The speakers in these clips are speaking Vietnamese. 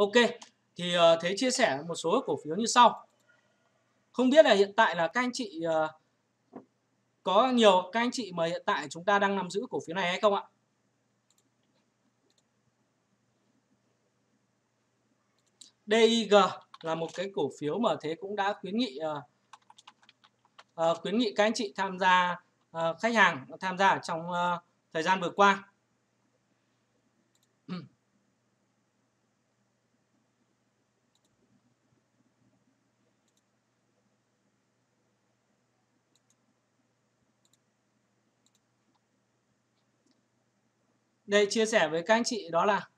ok thì uh, thế chia sẻ một số cổ phiếu như sau. Không biết là hiện tại là các anh chị uh, có nhiều các anh chị mà hiện tại chúng ta đang nắm giữ cổ phiếu này hay không ạ? DIG là một cái cổ phiếu mà thế cũng đã khuyến nghị uh, uh, khuyến nghị các anh chị tham gia uh, khách hàng tham gia ở trong uh, thời gian vừa qua. Đây chia sẻ với các anh chị đó là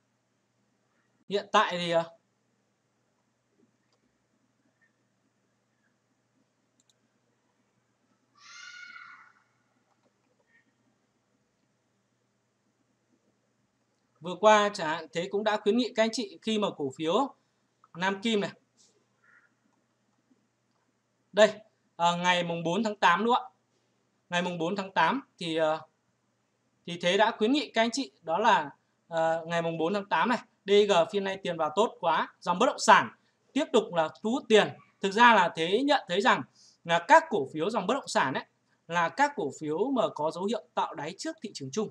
hiện tại thì ờ, vừa qua chẳng hạn thế cũng đã khuyến nghị các anh chị khi mà cổ phiếu Nam Kim này. Đây à, ngày mùng 4 tháng 8 nữa ngày mùng 4 tháng 8 thì uh, thì thế đã khuyến nghị các anh chị đó là uh, ngày mùng 4 tháng 8 này DG phiên nay tiền vào tốt quá dòng bất động sản tiếp tục là thu hút tiền. Thực ra là thế nhận thấy rằng là các cổ phiếu dòng bất động sản ấy là các cổ phiếu mà có dấu hiệu tạo đáy trước thị trường chung.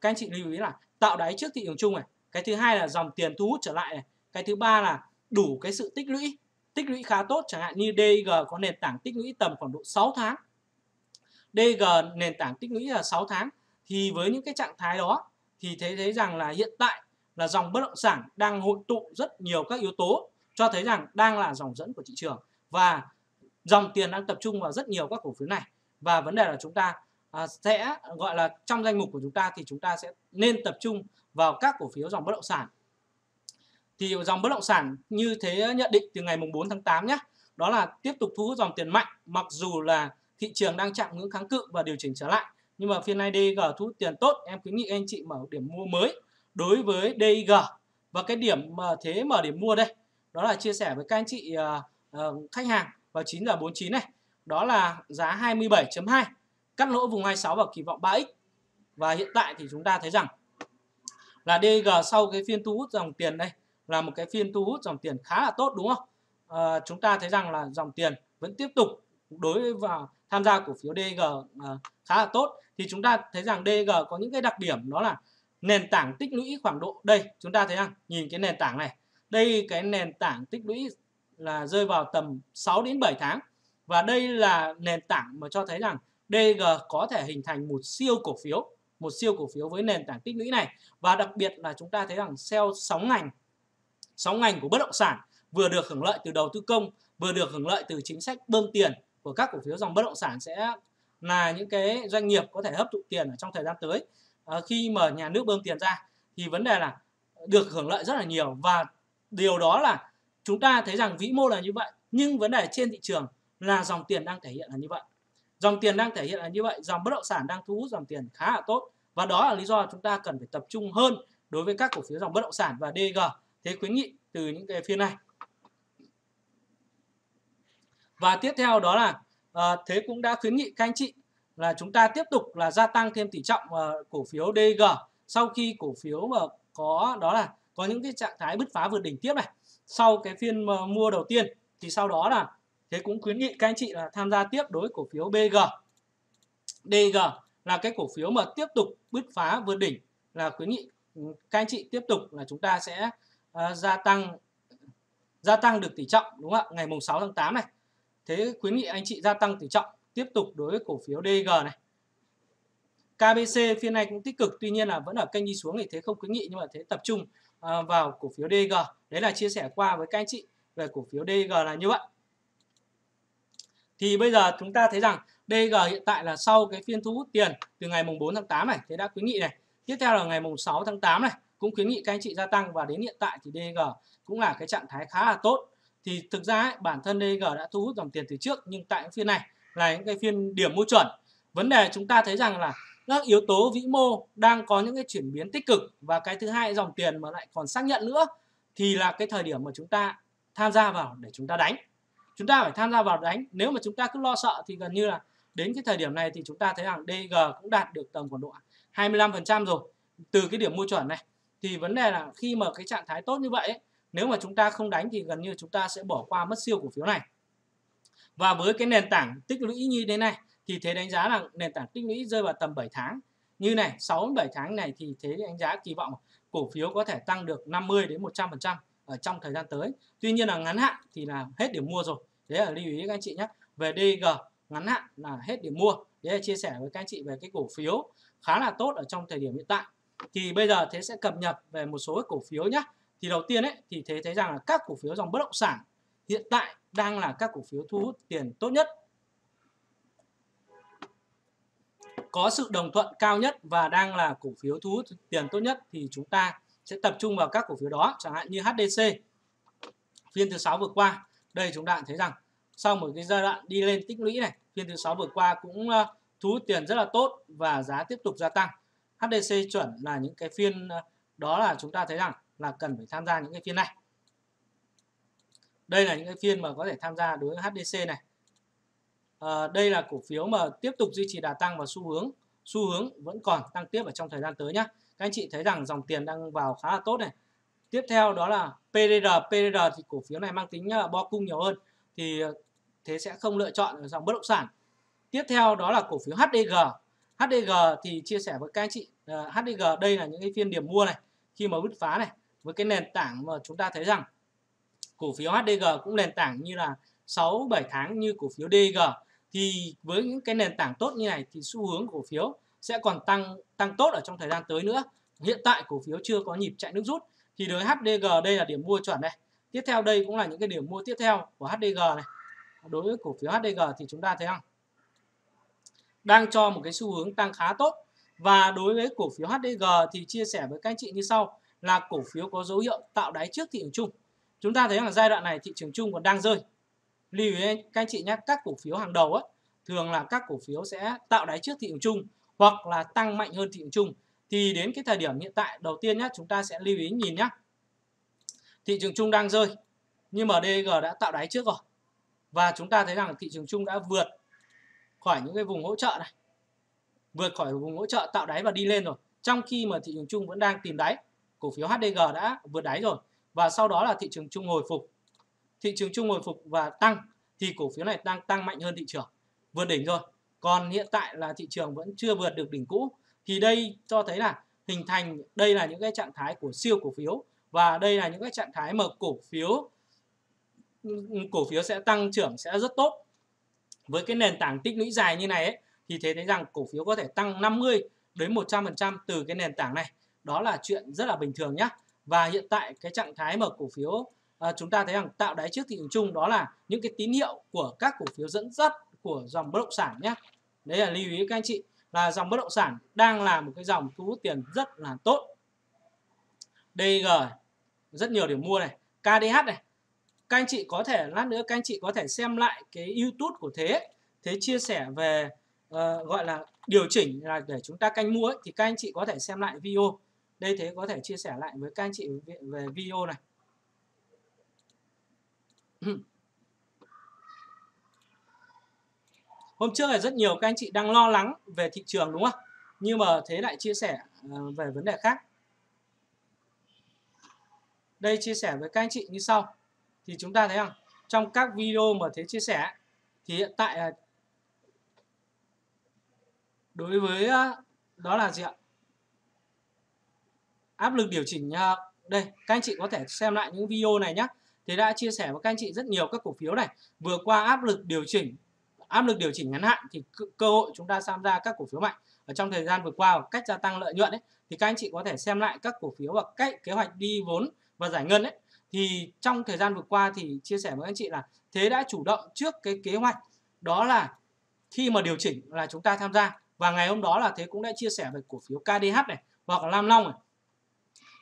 Các anh chị lưu ý là tạo đáy trước thị trường chung này cái thứ hai là dòng tiền thu hút trở lại này cái thứ ba là đủ cái sự tích lũy tích lũy khá tốt chẳng hạn như DG có nền tảng tích lũy tầm khoảng độ 6 tháng. DG nền tảng tích lũy là 6 tháng thì với những cái trạng thái đó thì thấy thấy rằng là hiện tại là dòng bất động sản đang hội tụ rất nhiều các yếu tố cho thấy rằng đang là dòng dẫn của thị trường và dòng tiền đang tập trung vào rất nhiều các cổ phiếu này. Và vấn đề là chúng ta à, sẽ gọi là trong danh mục của chúng ta thì chúng ta sẽ nên tập trung vào các cổ phiếu dòng bất động sản. Thì dòng bất động sản như thế nhận định từ ngày mùng 4 tháng 8 nhé đó là tiếp tục thu hút dòng tiền mạnh mặc dù là thị trường đang chạm ngưỡng kháng cự và điều chỉnh trở lại nhưng mà phiên nay DG thu hút tiền tốt em khuyến nghị anh chị mở điểm mua mới đối với DG và cái điểm mà thế mở điểm mua đây đó là chia sẻ với các anh chị uh, uh, khách hàng vào 9 giờ 49 này. Đó là giá 27.2 cắt lỗ vùng 26 và kỳ vọng 3x và hiện tại thì chúng ta thấy rằng là DG sau cái phiên thu hút dòng tiền đây là một cái phiên thu hút dòng tiền khá là tốt đúng không? À, chúng ta thấy rằng là dòng tiền vẫn tiếp tục đối vào tham gia cổ phiếu DG à, khá là tốt thì chúng ta thấy rằng DG có những cái đặc điểm đó là nền tảng tích lũy khoảng độ đây, chúng ta thấy rằng, nhìn cái nền tảng này, đây cái nền tảng tích lũy là rơi vào tầm 6 đến 7 tháng. Và đây là nền tảng mà cho thấy rằng DG có thể hình thành một siêu cổ phiếu, một siêu cổ phiếu với nền tảng tích lũy này. Và đặc biệt là chúng ta thấy rằng sell sóng ngành sóng ngành của bất động sản vừa được hưởng lợi từ đầu tư công, vừa được hưởng lợi từ chính sách bơm tiền của các cổ phiếu dòng bất động sản sẽ là những cái doanh nghiệp có thể hấp thụ tiền ở trong thời gian tới. À, khi mà nhà nước bơm tiền ra thì vấn đề là được hưởng lợi rất là nhiều và điều đó là chúng ta thấy rằng vĩ mô là như vậy nhưng vấn đề trên thị trường là dòng tiền đang thể hiện là như vậy. Dòng tiền đang thể hiện là như vậy dòng bất động sản đang thu hút dòng tiền khá là tốt và đó là lý do chúng ta cần phải tập trung hơn đối với các cổ phiếu dòng bất động sản và DG thế khuyến nghị từ những cái phiên này. Và tiếp theo đó là À, thế cũng đã khuyến nghị các anh chị là chúng ta tiếp tục là gia tăng thêm tỷ trọng uh, cổ phiếu DG sau khi cổ phiếu mà có đó là có những cái trạng thái bứt phá vượt đỉnh tiếp này. Sau cái phiên uh, mua đầu tiên thì sau đó là thế cũng khuyến nghị các anh chị là tham gia tiếp đối cổ phiếu BG DG là cái cổ phiếu mà tiếp tục bứt phá vượt đỉnh là khuyến nghị ừ, các anh chị tiếp tục là chúng ta sẽ uh, gia tăng gia tăng được tỷ trọng đúng không ạ? Ngày mùng 6 tháng 8 này thế khuyến nghị anh chị gia tăng tỷ trọng, tiếp tục đối với cổ phiếu DG này. KBC phiên này cũng tích cực, tuy nhiên là vẫn ở kênh đi xuống thì thế không khuyến nghị, nhưng mà thế tập trung à, vào cổ phiếu DG đấy là chia sẻ qua với các anh chị về cổ phiếu DG là như vậy. Thì bây giờ chúng ta thấy rằng DG hiện tại là sau cái phiên thu hút tiền từ ngày mùng 4 tháng 8 này, thế đã khuyến nghị này. Tiếp theo là ngày mùng 6 tháng 8 này, cũng khuyến nghị các anh chị gia tăng và đến hiện tại thì DG cũng là cái trạng thái khá là tốt thì thực ra ấy, bản thân DG đã thu hút dòng tiền từ trước nhưng tại phiên này là những cái phiên điểm mua chuẩn. Vấn đề chúng ta thấy rằng là các yếu tố vĩ mô đang có những cái chuyển biến tích cực và cái thứ hai dòng tiền mà lại còn xác nhận nữa thì là cái thời điểm mà chúng ta tham gia vào để chúng ta đánh. Chúng ta phải tham gia vào đánh. Nếu mà chúng ta cứ lo sợ thì gần như là đến cái thời điểm này thì chúng ta thấy rằng DG cũng đạt được tầm khoảng độ 25% rồi từ cái điểm mua chuẩn này. Thì vấn đề là khi mà cái trạng thái tốt như vậy ấy, nếu mà chúng ta không đánh thì gần như chúng ta sẽ bỏ qua mất siêu cổ phiếu này và với cái nền tảng tích lũy như thế này, thì thế đánh giá là nền tảng tích lũy rơi vào tầm 7 tháng như này 6 7 tháng này thì thế đánh giá kỳ vọng cổ phiếu có thể tăng được 50 đến 100% ở trong thời gian tới. Tuy nhiên là ngắn hạn thì là hết điểm mua rồi. thế là lưu ý các anh chị nhé. Về DG ngắn hạn là hết điểm mua. Đấy là chia sẻ với các anh chị về cái cổ phiếu khá là tốt ở trong thời điểm hiện tại. Thì bây giờ thế sẽ cập nhật về một số cổ phiếu nhé. Thì đầu tiên ấy, thì thế thấy rằng là các cổ phiếu dòng bất động sản hiện tại đang là các cổ phiếu thu hút tiền tốt nhất. Có sự đồng thuận cao nhất và đang là cổ phiếu thu hút tiền tốt nhất thì chúng ta sẽ tập trung vào các cổ phiếu đó, chẳng hạn như HDC phiên thứ sáu vừa qua, đây chúng ta thấy rằng sau một cái giai đoạn đi lên tích lũy này, phiên thứ sáu vừa qua cũng ờ, thu hút tiền rất là tốt và giá tiếp tục gia tăng. HDC chuẩn là những cái phiên ờ, đó là chúng ta thấy rằng là cần phải tham gia những cái phiên này. Đây là những cái phiên mà có thể tham gia đối với HDC này. À, đây là cổ phiếu mà tiếp tục duy trì đà tăng và xu hướng xu hướng vẫn còn tăng tiếp ở trong thời gian tới nhé các anh chị thấy rằng dòng tiền đang vào khá là tốt này. Tiếp theo đó là PDR PDR thì cổ phiếu này mang tính ờ, bo cung nhiều hơn thì ờ, thế sẽ không lựa chọn dòng bất động sản. Tiếp theo đó là cổ phiếu HDG HDG thì chia sẻ với các anh chị uh, HDG đây là những cái phiên điểm mua này khi mà bứt phá này với cái nền tảng mà chúng ta thấy rằng cổ phiếu HDG cũng nền tảng như là 6 7 tháng như cổ phiếu DG thì với những cái nền tảng tốt như này thì xu hướng cổ phiếu sẽ còn tăng tăng tốt ở trong thời gian tới nữa. Hiện tại cổ phiếu chưa có nhịp chạy nước rút. Thì đối HDG đây là điểm mua chuẩn này tiếp theo đây cũng là những cái điểm mua tiếp theo của HDG này. Đối với cổ phiếu HDG thì chúng ta thấy không đang cho một cái xu hướng tăng khá tốt. Và đối với cổ phiếu HDG thì chia sẻ với các anh chị như sau là cổ phiếu có dấu hiệu tạo đáy trước thị trường chung. Chúng ta thấy là giai đoạn này thị trường chung còn đang rơi. Lưu ý các anh chị nhé, các cổ phiếu hàng đầu á, thường là các cổ phiếu sẽ tạo đáy trước thị trường chung hoặc là tăng mạnh hơn thị trường chung. Thì đến cái thời điểm hiện tại, đầu tiên nhé, chúng ta sẽ lưu ý nhìn nhé. Thị trường chung đang rơi, nhưng mà Dg đã tạo đáy trước rồi. Và chúng ta thấy rằng thị trường chung đã vượt khỏi những cái vùng hỗ trợ này. Vượt khỏi vùng hỗ trợ tạo đáy và đi lên rồi. Trong khi mà thị trường chung vẫn đang tìm đáy cổ phiếu HDG đã vượt đáy rồi và sau đó là thị trường chung hồi phục. Thị trường chung hồi phục và tăng thì cổ phiếu này đang tăng mạnh hơn thị trường vượt đỉnh rồi. Còn hiện tại là thị trường vẫn chưa vượt được đỉnh cũ. Thì đây cho thấy là hình thành đây là những cái trạng thái của siêu cổ phiếu và đây là những cái trạng thái mà cổ phiếu cổ phiếu sẽ tăng trưởng sẽ rất tốt. Với cái nền tảng tích lũy dài như này ấy, thì thế thấy rằng cổ phiếu có thể tăng 50 đến 100% từ cái nền tảng này đó là chuyện rất là bình thường nhé và hiện tại cái trạng thái mở cổ phiếu à, chúng ta thấy rằng tạo đáy trước thị trường chung đó là những cái tín hiệu của các cổ phiếu dẫn dắt của dòng bất động sản nhé đấy là lưu ý các anh chị là dòng bất động sản đang là một cái dòng thu hút tiền rất là tốt. DG rất nhiều điểm mua này. KDH này. Các anh chị có thể lát nữa các anh chị có thể xem lại cái YouTube của Thế. Thế chia sẻ về uh, gọi là điều chỉnh là để chúng ta canh mua ấy, thì các anh chị có thể xem lại video đây Thế có thể chia sẻ lại với các anh chị về, video này. Hôm trước là rất nhiều các anh chị đang lo lắng về thị trường đúng không? Nhưng mà thế lại chia sẻ ờ, về vấn đề khác. Đây chia sẻ với các anh chị như sau. Thì chúng ta thấy rằng trong các video mà thế chia sẻ thì hiện tại là đối với ờ, đó là gì ạ? Áp lực điều chỉnh à, đây, các anh chị có thể xem lại những video này nhé thế đã chia sẻ với các anh chị rất nhiều các cổ phiếu này. Vừa qua áp lực điều chỉnh, áp lực điều chỉnh ngắn hạn thì cơ hội chúng ta tham gia các cổ phiếu mạnh. Ở trong thời gian vừa qua và cách gia tăng lợi nhuận ấy, thì các anh chị có thể xem lại các cổ phiếu và cách kế hoạch đi vốn và giải ngân ấy. Thì trong thời gian vừa qua thì chia sẻ với anh chị là thế đã chủ động trước cái kế hoạch, đó là khi mà điều chỉnh là chúng ta tham gia. Và ngày hôm đó là thế cũng đã chia sẻ về cổ phiếu KDH này, hoặc là Lam Long này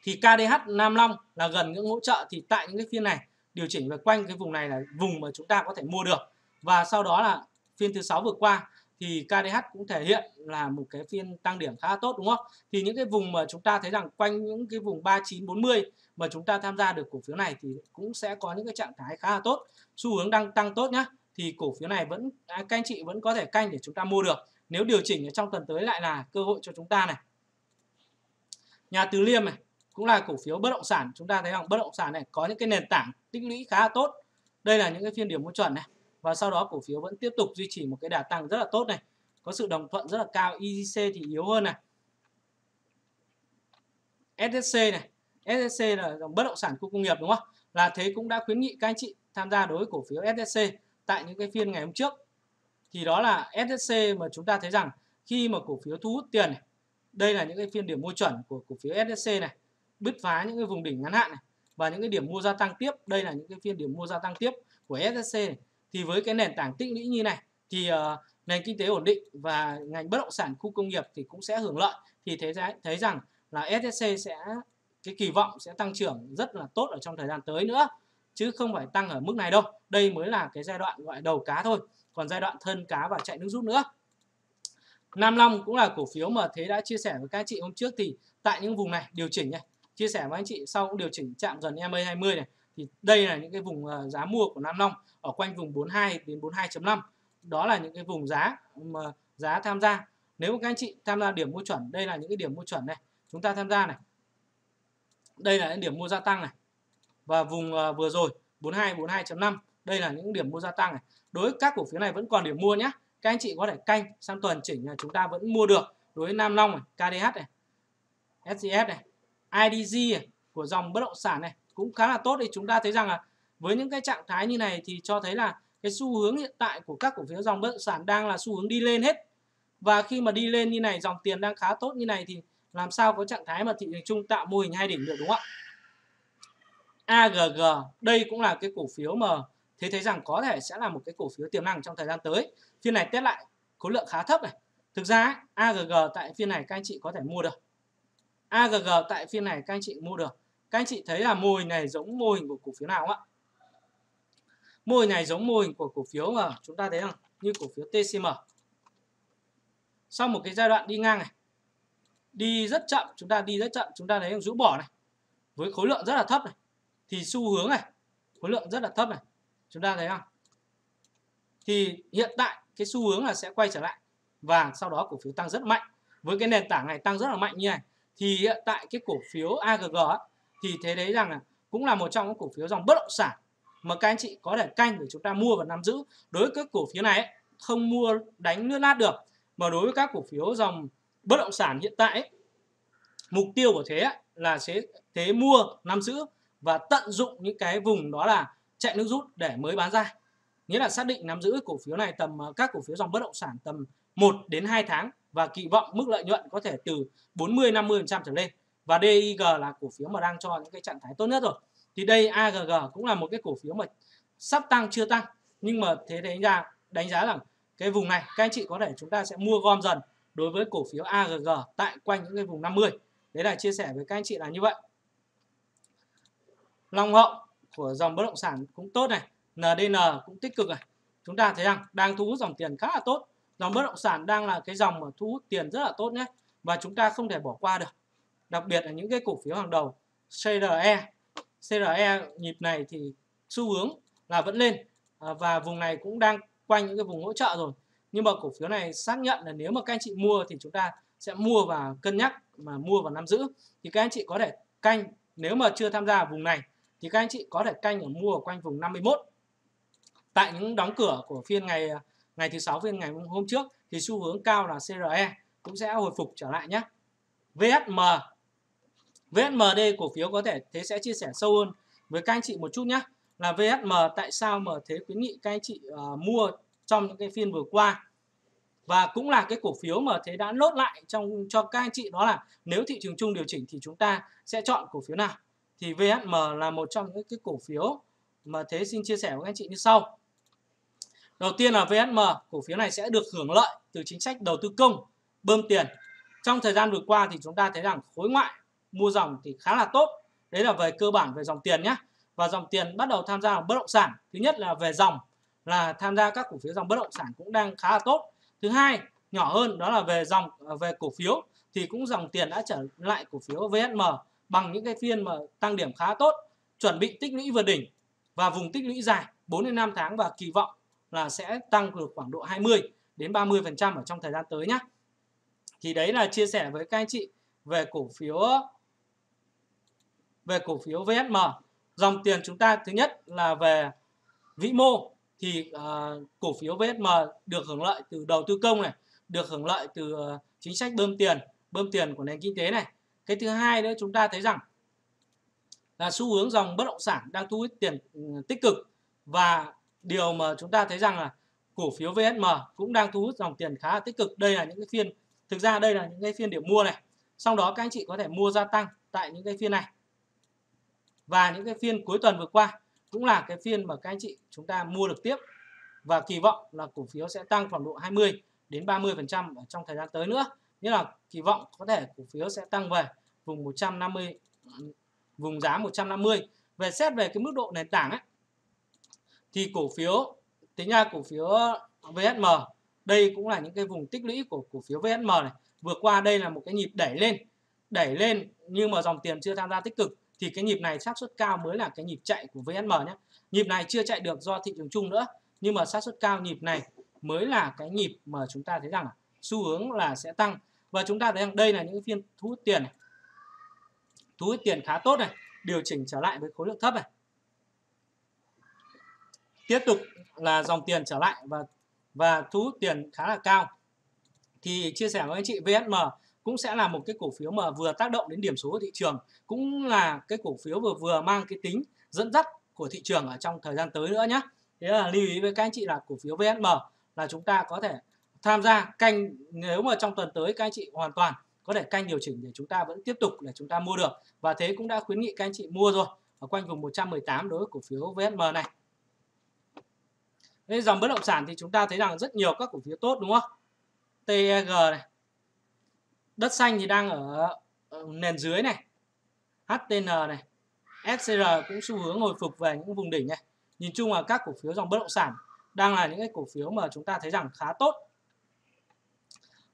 thì KDH Nam Long là gần những hỗ trợ thì tại những cái phiên này điều chỉnh về quanh cái vùng này là vùng mà chúng ta có thể mua được và sau đó là phiên thứ sáu vừa qua thì KDH cũng thể hiện là một cái phiên tăng điểm khá tốt đúng không? Thì những cái vùng mà chúng ta thấy rằng quanh những cái vùng 3940 mà chúng ta tham gia được cổ phiếu này thì cũng sẽ có những cái trạng thái khá là tốt, xu hướng đang tăng tốt nhá. Thì cổ phiếu này vẫn à, các anh chị vẫn có thể canh để chúng ta mua được. Nếu điều chỉnh ở trong tuần tới lại là cơ hội cho chúng ta này. Nhà Từ Liêm này, cũng là cổ phiếu bất động sản. Chúng ta thấy rằng bất động sản này có những cái nền tảng tích lũy khá là tốt. Đây là những cái phiên điểm mua chuẩn này. Và sau đó cổ phiếu vẫn tiếp tục duy trì một cái đà tăng rất là tốt này. Có sự đồng thuận rất là cao. EGC thì yếu hơn này. SSC này. SSC là dòng bất động sản khu công nghiệp, đúng không? Là thế cũng đã khuyến nghị các anh chị tham gia đối với cổ phiếu SSC tại những cái phiên ngày hôm trước. Thì đó là SSC mà chúng ta thấy rằng khi mà cổ phiếu thu hút tiền này, đây là những cái phiên điểm mua chuẩn của cổ phiếu SSC này bứt phá những cái vùng đỉnh ngắn hạn này và những cái điểm mua gia tăng tiếp. Đây là những cái phiên điểm mua gia tăng tiếp của SSC này. thì với cái nền tảng tích lũy như này thì uh, nền kinh tế ổn định và ngành bất động sản khu công nghiệp thì cũng sẽ hưởng lợi. Thì thấy thấy rằng là SSC sẽ cái kỳ vọng sẽ tăng trưởng rất là tốt ở trong thời gian tới nữa chứ không phải tăng ở mức này đâu. Đây mới là cái giai đoạn gọi đầu cá thôi còn giai đoạn thân cá và chạy nước rút nữa. Nam Long cũng là cổ phiếu mà Thế đã chia sẻ với các chị hôm trước thì tại những vùng này điều chỉnh này chia sẻ với anh chị sau cũng điều chỉnh chạm dần MA20 này. Thì đây là những cái vùng à, giá mua của Nam Long ở quanh vùng 42 đến 42.5 đó là những cái vùng giá mà giá tham gia. Nếu các anh chị tham gia điểm mua chuẩn, đây là những cái điểm mua chuẩn này, chúng ta tham gia này. Đây là những điểm mua gia tăng này. Và vùng à, vừa rồi 42 42.5 đây là những điểm mua gia tăng này. Đối với các cổ phiếu này vẫn còn điểm mua nhé các anh chị có thể canh, sang tuần chỉnh là chúng ta vẫn mua được đối với Nam Long này KDH này SCS này. IDG của dòng bất động sản này cũng khá là tốt. Thì chúng ta thấy rằng là với những cái trạng thái như này thì cho thấy là cái xu hướng hiện tại của các cổ phiếu dòng bất động sản đang là xu hướng đi lên hết. Và khi mà đi lên như này, dòng tiền đang khá tốt như này thì làm sao có trạng thái mà thị trường chung tạo mô hình hai đỉnh được, đúng không ạ? AGG đây cũng là cái cổ phiếu mà thế thấy rằng có thể sẽ là một cái cổ phiếu tiềm năng trong thời gian tới. Phiên này test lại khối lượng khá thấp này. Thực ra AGG tại phiên này các anh chị có thể mua được. AGG tại phiên này các anh chị mua được. Các anh chị thấy là mô hình này giống mô hình của cổ phiếu nào không ạ? Mô hình này giống mô hình của cổ phiếu mà chúng ta thấy rằng như cổ phiếu TCM sau một cái giai đoạn đi ngang này, đi rất chậm, chúng ta đi rất chậm, chúng ta thấy rũ bỏ này, với khối lượng rất là thấp này, thì xu hướng này, khối lượng rất là thấp này, chúng ta thấy không? Thì hiện tại cái xu hướng là sẽ quay trở lại và sau đó cổ phiếu tăng rất mạnh, với cái nền tảng này tăng rất là mạnh như này thì ờ, tại cái cổ phiếu AGG thì thế đấy rằng là cũng là một trong những cổ phiếu dòng bất động sản mà các anh chị có thể canh để chúng ta mua và nắm giữ. Đối với các cổ phiếu này ấy, không mua đánh lướt lát được mà đối với các cổ phiếu dòng bất động sản hiện tại ấy, mục tiêu của thế ấy, là sẽ thế mua nắm giữ và tận dụng những cái vùng đó là chạy nước rút để mới bán ra. Nghĩa là xác định nắm giữ cổ phiếu này tầm ờ, các cổ phiếu dòng bất động sản tầm 1 đến 2 tháng và kỳ vọng mức lợi nhuận có thể từ 40 50% trở lên. Và DIG là cổ phiếu mà đang cho những cái trạng thái tốt nhất rồi. Thì đây AGG cũng là một cái cổ phiếu mà sắp tăng, chưa tăng. Nhưng mà thế đánh ra đánh giá rằng cái vùng này, các anh chị có thể chúng ta sẽ mua gom dần đối với cổ phiếu AGG tại quanh những cái vùng 50 đấy là chia sẻ với các anh chị là như vậy. Long hậu của dòng bất động sản cũng tốt này NDN cũng tích cực này. Chúng ta thấy rằng đang thu hút dòng tiền khá là tốt dòng bất động sản đang là cái dòng mà thu hút tiền rất là tốt nhé. Và chúng ta không thể bỏ qua được. Đặc biệt là những cái cổ phiếu hàng đầu CRE CRE nhịp này thì xu hướng là vẫn lên. À, và vùng này cũng đang quanh những cái vùng hỗ trợ rồi. Nhưng mà cổ phiếu này xác nhận là nếu mà các anh chị mua thì chúng ta sẽ mua và cân nhắc mà mua và nắm giữ. Thì các anh chị có thể canh nếu mà chưa tham gia vùng này thì các anh chị có thể canh ở mua ở quanh vùng 51 tại những đóng cửa của phiên ngày à, ngày thứ sáu phiên ngày hôm trước thì xu hướng cao là CRE cũng sẽ hồi phục trở lại nhé. VSM VSMD cổ phiếu có thể thế sẽ chia sẻ sâu hơn với các anh chị một chút nhé. Là VSM tại sao mà thế khuyến nghị các anh chị uh, mua trong những cái phiên vừa qua? Và cũng là cái cổ phiếu mà thế đã lốt lại trong cho các anh chị đó là nếu thị trường chung điều chỉnh thì chúng ta sẽ chọn cổ phiếu nào? Thì VSM là một trong những cái cổ phiếu mà thế xin chia sẻ với các anh chị như sau đầu tiên là VSM cổ phiếu này sẽ được hưởng lợi từ chính sách đầu tư công, bơm tiền. Trong thời gian vừa qua thì chúng ta thấy rằng khối ngoại mua dòng thì khá là tốt. Đấy là về cơ bản về dòng tiền nhé. Và dòng tiền bắt đầu tham gia vào bất động sản. Thứ nhất là về dòng, là tham gia các cổ phiếu dòng bất động sản cũng đang khá là tốt. Thứ hai, nhỏ hơn, đó là về dòng à, về cổ phiếu thì cũng dòng tiền đã trở lại cổ phiếu VSM bằng những cái phiên mà tăng điểm khá tốt, chuẩn bị tích lũy vượt đỉnh và vùng tích lũy dài 4 đến 5 tháng và kỳ vọng là sẽ tăng được khoảng độ 20 đến 30% ở trong thời gian tới nhé. Thì đấy là chia sẻ với các anh chị về cổ phiếu về cổ phiếu VSM dòng tiền chúng ta thứ nhất là về vĩ mô thì uh, cổ phiếu VSM được hưởng lợi từ đầu tư công này được hưởng lợi từ uh, chính sách bơm tiền bơm tiền của nền kinh tế này cái thứ hai nữa chúng ta thấy rằng là xu hướng dòng bất động sản đang thu hút tiền ừ, tích cực và điều mà chúng ta thấy rằng là cổ phiếu VSM cũng đang thu hút dòng tiền khá là tích cực. Đây là những cái phiên, thực ra đây là những cái phiên điểm mua này. Sau đó các anh chị có thể mua gia tăng tại những cái phiên này. Và những cái phiên cuối tuần vừa qua cũng là cái phiên mà các anh chị chúng ta mua được tiếp. Và kỳ vọng là cổ phiếu sẽ tăng khoảng độ 20 đến 30% ở trong thời gian tới nữa. Nghĩa là kỳ vọng có thể cổ phiếu sẽ tăng về vùng 150 vùng giá 150 về xét về cái mức độ nền tảng ấy thì cổ phiếu, tính ra cổ phiếu VSM đây cũng là những cái vùng tích lũy của cổ phiếu VSM này. Vừa qua đây là một cái nhịp đẩy lên đẩy lên nhưng mà dòng tiền chưa tham gia tích cực, thì cái nhịp này xác suất cao mới là cái nhịp chạy của VSM nhé nhịp này chưa chạy được do thị trường chung nữa, nhưng mà xác suất cao nhịp này mới là cái nhịp mà chúng ta thấy rằng xu hướng là sẽ tăng. Và chúng ta thấy rằng đây là những phiên thu hút tiền này, thu hút tiền khá tốt này, điều chỉnh trở lại với khối lượng thấp này tiếp tục là dòng tiền trở lại và và thu hút tiền khá là cao. Thì chia sẻ với anh chị VSM cũng sẽ là một cái cổ phiếu mà vừa tác động đến điểm số của thị trường, cũng là cái cổ phiếu vừa vừa mang cái tính dẫn dắt của thị trường ở trong thời gian tới nữa nhé thế là lưu ý với các anh chị là cổ phiếu VSM là chúng ta có thể tham gia canh, nếu mà trong tuần tới các anh chị hoàn toàn có thể canh điều chỉnh để chúng ta vẫn tiếp tục để chúng ta mua được. Và thế cũng đã khuyến nghị các anh chị mua rồi, ở quanh vùng 118 đối với cổ phiếu VSM này. Thế dòng bất động sản thì chúng ta thấy rằng rất nhiều các cổ phiếu tốt đúng không? TEG này. Đất xanh thì đang ở, nền dưới này. HTN này. SCR cũng xu hướng hồi phục về những vùng đỉnh này. Nhìn chung là các cổ phiếu dòng bất động sản đang là những cái cổ phiếu mà chúng ta thấy rằng khá tốt.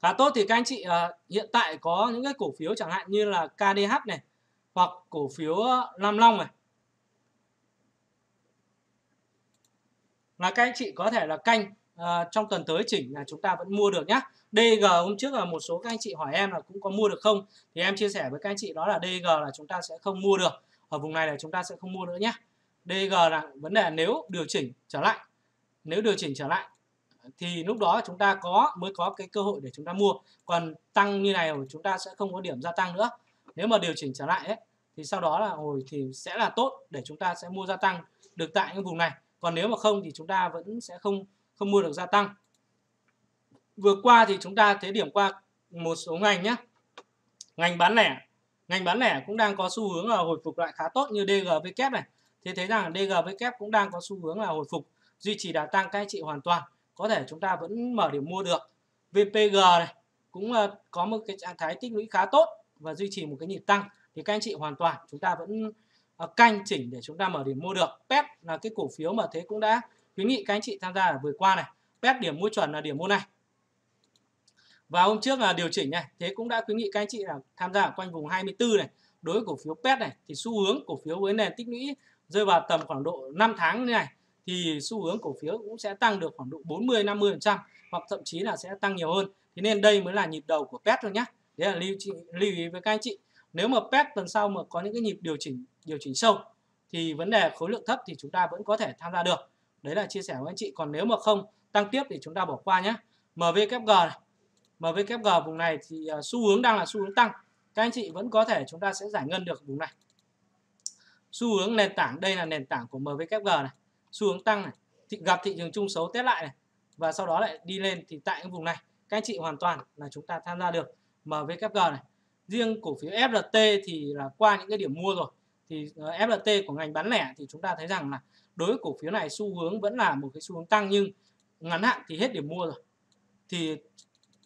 Khá tốt thì các anh chị uh, hiện tại có những cái cổ phiếu chẳng hạn như là KDH này hoặc cổ phiếu ờ, Nam Long này. Là các anh chị có thể là canh uh, trong tuần tới chỉnh là chúng ta vẫn mua được nhé DG hôm trước là một số các anh chị hỏi em là cũng có mua được không? Thì em chia sẻ với các anh chị đó là DG là chúng ta sẽ không mua được. Ở vùng này là chúng ta sẽ không mua nữa nhé DG là vấn đề nếu điều chỉnh trở lại nếu điều chỉnh trở lại thì lúc đó chúng ta có mới có cái cơ hội để chúng ta mua. Còn tăng như này chúng ta sẽ không có điểm gia tăng nữa. Nếu mà điều chỉnh trở lại ấy, thì sau đó là hồi thì sẽ là tốt để chúng ta sẽ mua gia tăng được tại những vùng này còn nếu mà không thì chúng ta vẫn sẽ không không mua được gia tăng. Vừa qua thì chúng ta thế điểm qua một số ngành nhé ngành bán lẻ. Ngành bán lẻ cũng đang có xu hướng là hồi phục lại khá tốt như DGVK này. Thì thấy rằng DGVK cũng đang có xu hướng là hồi phục, duy trì đà tăng các anh chị hoàn toàn. Có thể chúng ta vẫn mở điểm mua được. VPG này cũng ờ, có một cái trạng thái tích lũy khá tốt và duy trì một cái nhịp tăng thì các anh chị hoàn toàn chúng ta vẫn Ờ, canh chỉnh để chúng ta mở điểm mua được PET là cái cổ phiếu mà thế cũng đã khuyến nghị các anh chị tham gia vừa qua này PET điểm mua chuẩn là điểm mua này và hôm trước là điều chỉnh này thế cũng đã khuyến nghị các anh chị là tham gia ở quanh vùng 24 này đối với cổ phiếu PET này thì xu hướng cổ phiếu với nền tích lũy rơi vào tầm khoảng độ 5 tháng như này thì xu hướng cổ phiếu cũng sẽ tăng được khoảng độ 40 50% hoặc thậm chí là sẽ tăng nhiều hơn. Thế nên đây mới là nhịp đầu của PET thôi nhé. Đấy là lưu, lưu ý với các anh chị. Nếu mà PET tuần sau mà có những cái nhịp điều chỉnh điều chỉnh sâu, thì vấn đề khối lượng thấp thì chúng ta vẫn có thể tham gia được. Đấy là chia sẻ với anh chị. Còn nếu mà không, tăng tiếp thì chúng ta bỏ qua nhé. MVKG này. MVKG vùng này thì à, xu hướng đang là xu hướng tăng. Các anh chị vẫn có thể chúng ta sẽ giải ngân được vùng này. Xu hướng nền tảng, đây là nền tảng của MVKG này xu hướng tăng này thì gặp thị trường chung xấu test lại này và sau đó lại đi lên thì tại cái vùng này các anh chị hoàn toàn là chúng ta tham gia được MVKG này riêng cổ phiếu FLT thì là qua những cái điểm mua rồi. Thì ờ, FLT của ngành bán lẻ thì chúng ta thấy rằng là đối với cổ phiếu này xu hướng vẫn là một cái xu hướng tăng nhưng ngắn hạn thì hết điểm mua rồi. Thì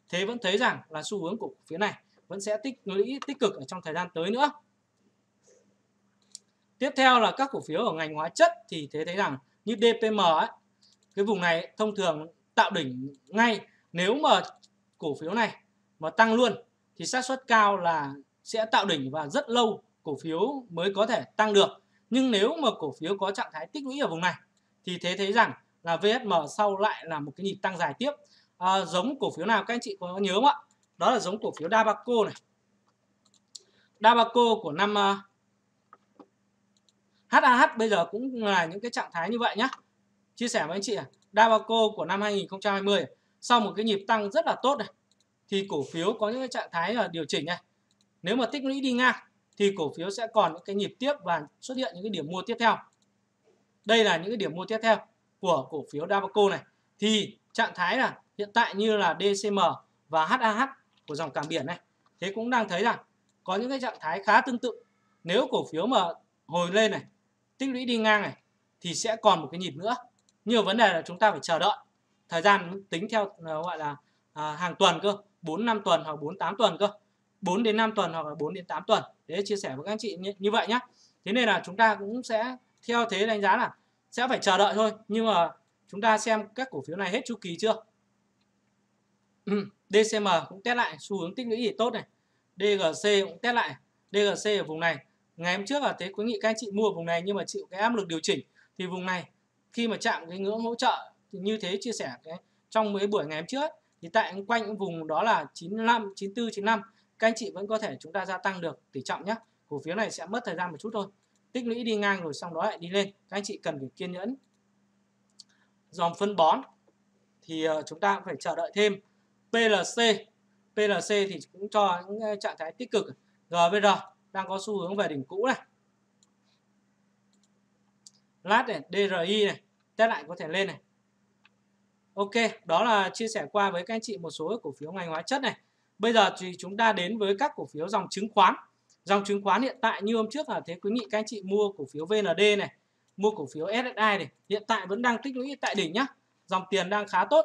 thế vẫn thấy rằng là xu hướng của cổ phiếu này vẫn sẽ tích lũy tích cực ở trong thời gian tới nữa. Tiếp theo là các cổ phiếu ở ngành hóa chất thì thế thấy rằng như DPM ấy cái vùng này thông thường tạo đỉnh ngay nếu mà cổ phiếu này mà tăng luôn thì xác suất cao là sẽ tạo đỉnh và rất lâu cổ phiếu mới có thể tăng được. Nhưng nếu mà cổ phiếu có trạng thái tích lũy ở vùng này thì thế thấy rằng là VSM sau lại là một cái nhịp tăng dài tiếp. À, giống cổ phiếu nào các anh chị có nhớ không ạ? Đó là giống cổ phiếu Dabaco này. Dabaco của năm à, HAH bây giờ cũng là những cái trạng thái như vậy nhé chia sẻ với anh chị à Dabaco của năm 2020 sau một cái nhịp tăng rất là tốt này thì cổ phiếu có những cái trạng thái là điều chỉnh này. Nếu mà tích lũy đi ngang thì cổ phiếu sẽ còn những cái nhịp tiếp và xuất hiện những cái điểm mua tiếp theo. Đây là những cái điểm mua tiếp theo của cổ phiếu Dabaco này. Thì trạng thái là hiện tại như là DCM và HAH của dòng cảng biển này thế cũng đang thấy rằng có những cái trạng thái khá tương tự. Nếu cổ phiếu mà hồi lên này tích lũy đi ngang này thì sẽ còn một cái nhịp nữa. Nhiều vấn đề là chúng ta phải chờ đợi. Thời gian tính theo ờ, gọi là à, hàng tuần cơ. 4 5 tuần hoặc 4 8 tuần cơ. 4 đến 5 tuần hoặc là 4 đến 8 tuần. Để chia sẻ với các anh chị như, như vậy nhé thế nên là chúng ta cũng sẽ theo thế đánh giá là sẽ phải chờ đợi thôi. Nhưng mà chúng ta xem các cổ phiếu này hết chu kỳ chưa? Ừ, DCM cũng test lại xu hướng tích lũy thì tốt này. DGC cũng test lại. DGC ở vùng này ngày hôm trước là thế quý nghị các anh chị mua vùng này nhưng mà chịu cái áp lực điều chỉnh. Thì vùng này khi mà chạm cái ngưỡng hỗ trợ thì như thế chia sẻ cái trong mấy buổi ngày hôm trước thì tại quanh vùng đó là 95 94 95 các anh chị vẫn có thể chúng ta gia tăng được tỷ trọng nhé. Cổ phiếu này sẽ mất thời gian một chút thôi. Tích lũy đi ngang rồi xong đó lại đi lên. Các anh chị cần phải kiên nhẫn. Dòng phân bón. Thì ờ, chúng ta cũng phải chờ đợi thêm. PLC PLC thì cũng cho những ờ, trạng thái tích cực. GVR đang có xu hướng về đỉnh cũ này. Lát này DRI này, test lại có thể lên này. Ok, đó là chia sẻ qua với các anh chị một số cổ phiếu ngành hóa chất này. Bây giờ thì chúng ta đến với các cổ phiếu dòng chứng khoán. Dòng chứng khoán hiện tại như hôm trước là thế quý nghị các anh chị mua cổ phiếu VND này, mua cổ phiếu SSI này, hiện tại vẫn đang tích lũy tại đỉnh nhá. Dòng tiền đang khá tốt.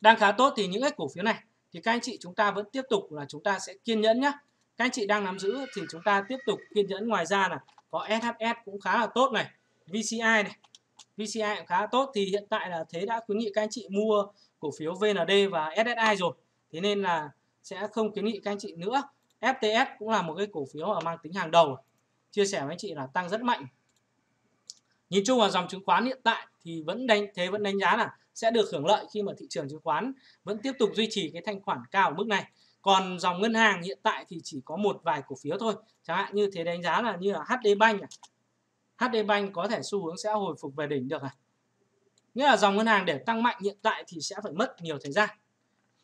Đang khá tốt thì những cái cổ phiếu này thì các anh chị chúng ta vẫn tiếp tục là chúng ta sẽ kiên nhẫn nhá. Các anh chị đang nắm giữ thì chúng ta tiếp tục kiên nhẫn. Ngoài ra là có SHS cũng khá là tốt này VCI này VCI cũng khá tốt. Thì hiện tại là thế đã khuyến nghị các anh chị mua cổ phiếu VND và SSI rồi. Thế nên là sẽ không khuyến nghị các anh chị nữa. FTS cũng là một cái cổ phiếu mà mang tính hàng đầu. Chia sẻ với anh chị là tăng rất mạnh. Nhìn chung là dòng chứng khoán hiện tại thì vẫn đánh, thế vẫn đánh giá là sẽ được hưởng lợi khi mà thị trường chứng khoán vẫn tiếp tục duy trì cái thanh khoản cao ở mức này. Còn dòng ngân hàng hiện tại thì chỉ có một vài cổ phiếu thôi. Chẳng hạn như thế đánh giá là như là HD Bank. HD Bank có thể xu hướng sẽ hồi phục về đỉnh được à? Nghĩa là dòng ngân hàng để tăng mạnh hiện tại thì sẽ phải mất nhiều thời gian.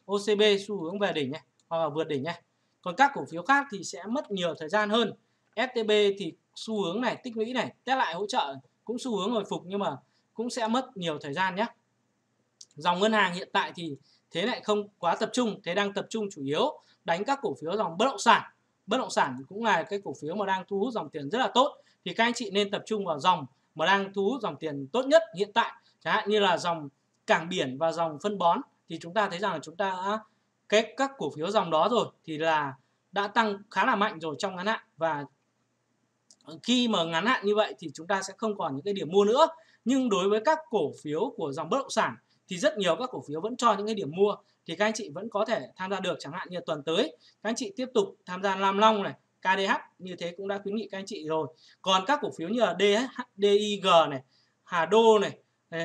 OCB xu hướng về đỉnh này, hoặc là vượt đỉnh này. Còn các cổ phiếu khác thì sẽ mất nhiều thời gian hơn. STB thì xu hướng này, tích lũy này, test lại hỗ trợ cũng xu hướng hồi phục nhưng mà cũng sẽ mất nhiều thời gian nhé. Dòng ngân hàng hiện tại thì thế lại không quá tập trung, thế đang tập trung chủ yếu đánh các cổ phiếu dòng bất động sản. Bất động sản cũng là cái cổ phiếu mà đang thu hút dòng tiền rất là tốt thì các anh chị nên tập trung vào dòng mà đang thu hút dòng tiền tốt nhất hiện tại. Chẳng hạn như là dòng cảng biển và dòng phân bón. Thì chúng ta thấy rằng là chúng ta đã cái các cổ phiếu dòng đó rồi. Thì là đã tăng khá là mạnh rồi trong ngắn hạn. Và khi mà ngắn hạn như vậy thì chúng ta sẽ không còn những cái điểm mua nữa. Nhưng đối với các cổ phiếu của dòng bất động sản thì rất nhiều các cổ phiếu vẫn cho những cái điểm mua. Thì các anh chị vẫn có thể tham gia được. Chẳng hạn như tuần tới, các anh chị tiếp tục tham gia Lam Long này KDH như thế cũng đã khuyến nghị các anh chị rồi. Còn các cổ phiếu như là DH, DIG này Hà Đô này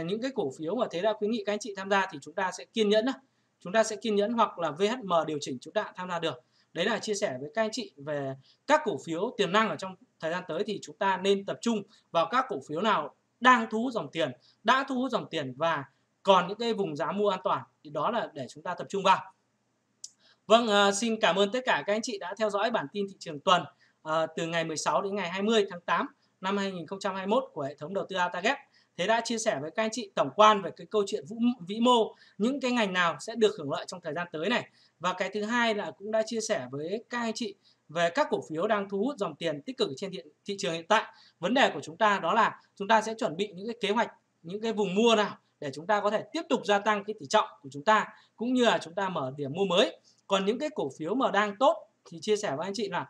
những cái cổ phiếu mà thế đã khuyến nghị các anh chị tham gia thì chúng ta sẽ kiên nhẫn chúng ta sẽ kiên nhẫn hoặc là VHM điều chỉnh chúng ta tham gia được. Đấy là chia sẻ với các anh chị về các cổ phiếu tiềm năng ở trong thời gian tới thì chúng ta nên tập trung vào các cổ phiếu nào đang thu hút dòng tiền đã thu hút dòng tiền và còn những cái vùng giá mua an toàn thì đó là để chúng ta tập trung vào. Vâng, à, xin cảm ơn tất cả các anh chị đã theo dõi bản tin thị trường tuần à, từ ngày 16 đến ngày 20 tháng 8 năm 2021 của hệ thống đầu tư AltaGet. Thế đã chia sẻ với các anh chị tổng quan về cái câu chuyện vũ, vĩ mô, những cái ngành nào sẽ được hưởng lợi trong thời gian tới này. Và cái thứ hai là cũng đã chia sẻ với các anh chị về các cổ phiếu đang thu hút dòng tiền tích cực trên thị, thị trường hiện tại. Vấn đề của chúng ta đó là chúng ta sẽ chuẩn bị những cái kế hoạch, những cái vùng mua nào để chúng ta có thể tiếp tục gia tăng cái tỷ trọng của chúng ta cũng như là chúng ta mở điểm mua mới còn những cái cổ phiếu mà đang tốt thì chia sẻ với anh chị là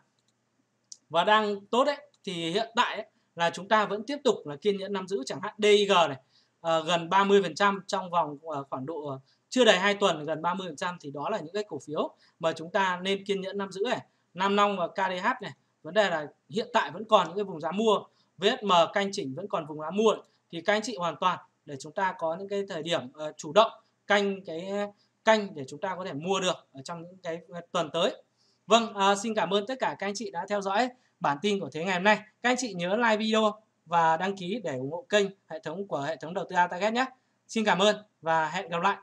và đang tốt đấy thì hiện tại ấy, là chúng ta vẫn tiếp tục là kiên nhẫn nắm giữ chẳng hạn. DIG này à, gần 30% trong vòng à, khoảng độ à, chưa đầy 2 tuần gần 30% thì đó là những cái cổ phiếu mà chúng ta nên kiên nhẫn nắm giữ này. Nam Long và KDH này vấn đề là hiện tại vẫn còn những cái vùng giá mua. VSM canh chỉnh vẫn còn vùng giá mua. Thì các anh chị hoàn toàn để chúng ta có những cái thời điểm uh, chủ động canh cái kênh để chúng ta có thể mua được ở trong những cái tuần tới. Vâng, à, xin cảm ơn tất cả các anh chị đã theo dõi bản tin của thế ngày hôm nay. Các anh chị nhớ like video và đăng ký để ủng hộ kênh hệ thống của hệ thống đầu tư A Target nhé. Xin cảm ơn và hẹn gặp lại.